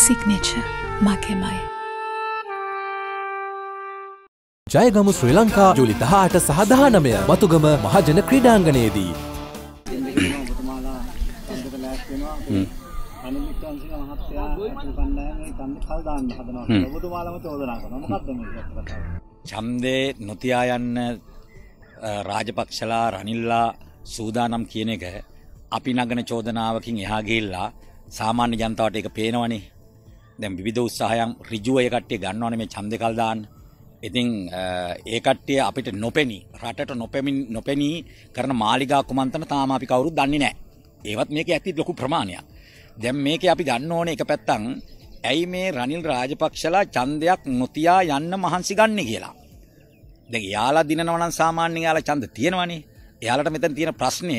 Signature මගේමයි. ජයගමු ශ්‍රී ලංකා ජුලි දහට සහදානමය මතුගම මහජන ක්‍රීඩාංගනයේදී. ඔබතුමාලා හොඳට ලෑස්ති වෙනවා. අනිල් වික්‍රමසිංහ මහත්තයා කණ්ඩායමේ ඡන්ද කල් දාන්න හදනවා. ඔබතුමාලම චෝදනා කරනවා. මොකක්ද මේ කතාව? ඡන්දේ නොතියා යන්න රාජපක්ෂලා රනිල්ලා සූදානම් කියන එක අපි නගන චෝදනාවකින් එහා ගිහිල්ලා සාමාන්‍ය ජනතාවට ඒක පේනවනේ. දැන් විවිධ උත්සාහයන් ඍජුව ඒ කට්ටිය ගන්නවනේ මේ ඡන්දේ කල් දාන්න. ඉතින් ඒ කට්ටිය අපිට නොපෙනී රටට නොපෙමින් නොපෙනී කරන මාලිගා කුමන්ත්‍රණ තාම අපි කවුරුත් දන්නේ නැහැ. ඒවත් මේකේ ඇති ලොකු ප්‍රමාණයක්. දැන් මේකේ අපි ගන්න ඕනේ එක පැත්තක් ඇයි මේ රනිල් රාජපක්ෂලා ඡන්දයක් නොතියා යන්න මහන්සි ගන්න කියලා. දැන් එයාලා දිනනවා නම් සාමාන්‍යයෙන් එයාලා ඡන්ද තියෙනවනේ. එයාලට මෙතන තියෙන ප්‍රශ්නය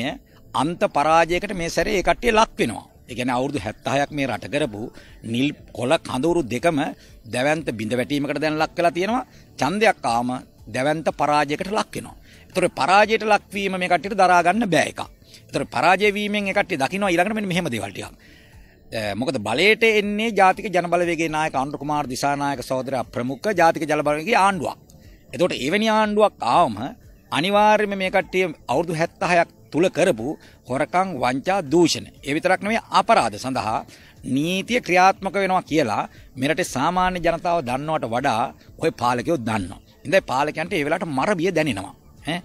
අන්ත පරාජයකට මේ සැරේ ඒ කට්ටිය ලක් වෙනවා. ඒ කියන්නේ අවුරුදු 76ක් මේ රට කරපු නිල් කොළ කඳවුරු දෙකම දැවැන්ත බිඳ වැටීමකට දැන් ලක් වෙලා තියෙනවා. ඡන්දයක් ආවම දැවැන්ත පරාජයකට ලක් වෙනවා. ඒතර පරාජයට ලක්වීම මේ කට්ටියට දරා ගන්න බෑ එකක්. ඒතර පරාජය වීමෙන් ඒ කට්ටිය දකින්න ඊළඟට මෙන්න මෙහෙම දේවල් ටිකක්. මොකද බලයට එන්නේ ජාතික ජනබලවේගයේ නායක අනුර කුමාර දිසානායක සහෝදරයා ප්‍රමුඛ ජාතික ජනබලවේගයේ ආණ්ඩුවක්. එතකොට එවැනි ආණ්ඩුවක් ආවම අනිවාර්යයෙන්ම මේ කට්ටිය අවුරුදු 76ක් තුල කරපු හොරකම් වංචා දූෂණ. ඒ විතරක් නෙවෙයි අපරාධ සඳහා නීතිය ක්‍රියාත්මක වෙනවා කියලා මෙරට සාමාන්‍ය ජනතාව දන්නවට වඩා ඔය පාලකයෝ දන්නවා. ඉතින් පාලකයන්ට ඒ වෙලාවට මර බිය දැනෙනවා. ඈ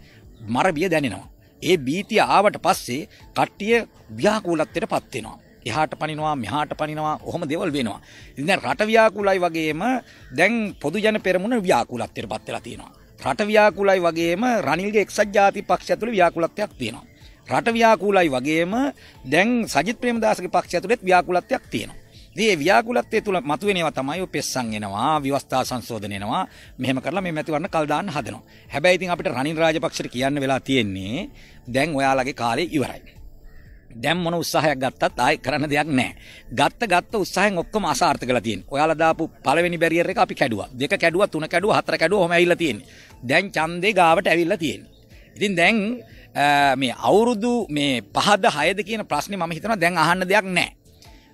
මර බිය දැනෙනවා. ඒ බීතිය ආවට පස්සේ කට්ටිය ව්‍යාකූලත්වයට පත් වෙනවා. එහාට පනිනවා මෙහාට පනිනවා ඔහොම දේවල් වෙනවා. ඉතින් දැන් රට ව්‍යාකූලයි වගේම දැන් පොදු ජන පෙරමුණ ව්‍යාකූලත්වයට පත් වෙලා තියෙනවා. රට ව්‍යාකූලයි වගේම රනිල්ගේ එක්සත් ජාති පක්ෂය ඇතුළේ ව්‍යාකූලත්වයක් තියෙනවා. රට ව්‍යාකූලයි වගේම දැන් සජිත් ප්‍රේමදාසගේ පක්ෂය ඇතුළෙත් ව්‍යාකූලත්වයක් තියෙනවා. ඉතින් මේ ව්‍යාකූලත්වයේ තුල මතුවෙනවා තමයි ඔය පෙස්සන් එනවා, විවස්ථා සංශෝධන එනවා. මෙහෙම කරලා මේ මැතිවරණ කල් දාන්න හදනවා. හැබැයි ඉතින් අපිට රනිල් රාජපක්ෂට කියන්න වෙලා තියෙන්නේ දැන් ඔයාලගේ කාලේ ඉවරයි. දැන් මොන උත්සාහයක් ගත්තත් ආයි කරන්න දෙයක් නැහැ. ගත්ත ගත්ත උත්සාහයෙන් ඔක්කොම අසාර්ථක වෙලා තියෙනවා. ඔයාලා දාපු පළවෙනි බැරියර් එක අපි කැඩුවා. දෙක කැඩුවා, තුන කැඩුවා, හතර කැඩුවා, ඔහොම ඇවිල්ලා තියෙන්නේ. දැන් ඡන්දේ ගාවට ඇවිල්ලා තියෙන්නේ. ඉතින් දැන් මේ අවුරුදු මේ පහද හයද කියන ප්‍රශ්නේ මම හිතනවා දැන් අහන්න දෙයක් නැහැ.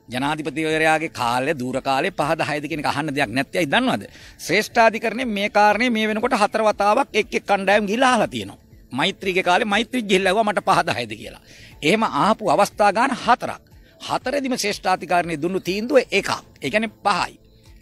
ජනාධිපතිවරයාගේ කාලය දූර කාලේ පහද හයද කියන එක අහන්න දෙයක් නැත්තේ ඇයි දන්නවද? ශ්‍රේෂ්ඨාධිකරණය මේ කාරණේ මේ වෙනකොට හතර වතාවක් එක් එක් කණ්ඩායම් ගිහිලා අහලා තියෙනවා. මෛත්‍රීගේ කාලේ මෛත්‍රී ගිහිල්ලා ඇහුවා මට පහද හයද කියලා. එහෙම ආපු අවස්ථා ගන්න හතරක්. හතරෙදිම ශ්‍රේෂ්ඨාධිකාරණය දුන්නු තීන්දුව එකක්. ඒ කියන්නේ පහයි.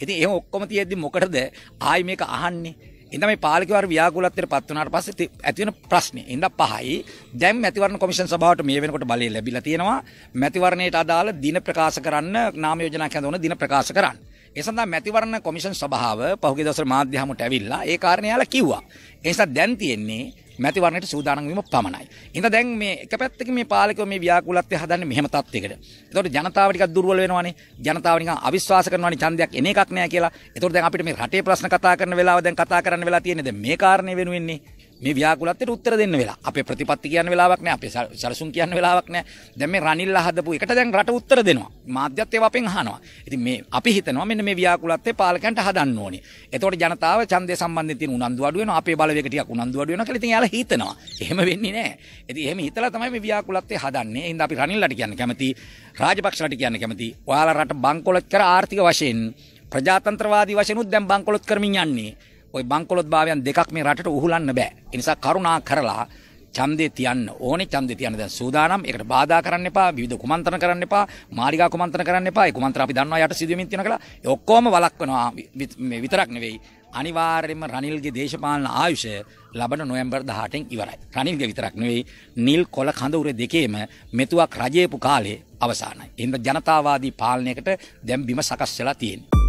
ඉතින් එහෙම ඔක්කොම තියෙද්දි මොකටද ආයි මේක අහන්නේ? ඉඳ මේ පාලිකවර ව්‍යාකූලත්වයට පත් වුණාට පස්සේ ඇති වෙන ප්‍රශ්නේ. ඉඳ පහයි. දැන් මැතිවරණ කොමිෂන් සභාවට මේ වෙනකොට බලය ලැබිලා තියෙනවා. මැතිවරණයට අදාළ දින ප්‍රකාශ කරන්න නාම යෝජනා කැඳවන දින ප්‍රකාශ කරන්න. ඒ සඳහා මැතිවරණ කොමිෂන් සභාව පහුගිය දවස්වල මාධ්‍ය හමුවට ඇවිල්ලා ඒ කාරණේ යාලා කිව්වා. ඒ නිසා දැන් තියෙන්නේ මැතිවරණයට සූදානම් වීම පමණයි. ඉතින් දැන් මේ එක පැත්තකින් මේ පාලකයෝ මේ ව්‍යාකූලත්වය හදන්නේ මෙහෙම තත්යකට. ඒතකොට ජනතාව ටිකක් දුර්වල වෙනවානේ. ජනතාව නිකන් අවිශ්වාස කරනවානේ ඡන්දයක් එන එකක් නෑ කියලා. ඒතකොට දැන් අපිට මේ රටේ ප්‍රශ්න කතා කරන වෙලාව දැන් කතා කරන්න වෙලා තියෙන්නේ දැන් මේ කාරණේ වෙනුවෙන්නේ. මේ ව්‍යාකූලත්වයට උත්තර දෙන්න වෙලා. අපේ ප්‍රතිපත්ති කියන්න වෙලාවක් නෑ. අපේ සරසුන් කියන්න වෙලාවක් නෑ. දැන් මේ රනිල්ලා හදපු එකට දැන් රට උත්තර දෙනවා. මාධ්‍යත් ඒවා අපෙන් අහනවා. ඉතින් මේ අපි හිතනවා මෙන්න මේ ව්‍යාකූලත්වයේ පාලකයන්ට හදන්න ඕනේ. එතකොට ජනතාව ඡන්දය සම්බන්ධයෙන් තියෙන උනන්දු අඩු වෙනවා. අපේ බලවේග ටිකක් උනන්දු අඩු වෙනවා කියලා ඉතින් යාලා හිතනවා. එහෙම වෙන්නේ නෑ. ඉතින් එහෙම හිතලා තමයි මේ ව්‍යාකූලත්වය හදන්නේ. එහෙනම් අපි රනිල්ලාට කියන්න කැමති රාජපක්ෂලාට කියන්න කැමති. ඔයාලා රට බංකොලොත් කර ආර්ථික වශයෙන් ප්‍රජාතන්ත්‍රවාදී වශයෙන් උත් දැන් බංකොලොත් කරමින් යන්නේ. ওই බංකොලොත් භාවයන් දෙකක් මේ රටට උහුලන්න බෑ. ඒ නිසා කරුණා කරලා ඡන්දේ තියන්න ඕනේ ඡන්දේ තියන්න දැන් සූදානම් ඒකට බාධා කරන්න එපා විවිධ කුමන්ත්‍රණ කරන්න එපා මාලිගා කුමන්ත්‍රණ කරන්න එපා ඒ කුමන්ත්‍ර අපි දන්නවා යට සිදුවීමින් තියෙන කලා ඒ ඔක්කොම වළක්වනවා මේ විතරක් නෙවෙයි අනිවාර්යයෙන්ම රනිල්ගේ දේශපාලන ආයුෂය ලබන නොවැම්බර් 18න් ඉවරයි රනිල්ගේ විතරක් නෙවෙයි නිල් කොළ කඳ උරේ දෙකේම මෙතුවක් රජයපු කාලේ අවසానයි එහෙනම් ජනතාවාදී පාලනයකට දැන් බිම සකස් වෙලා තියෙනවා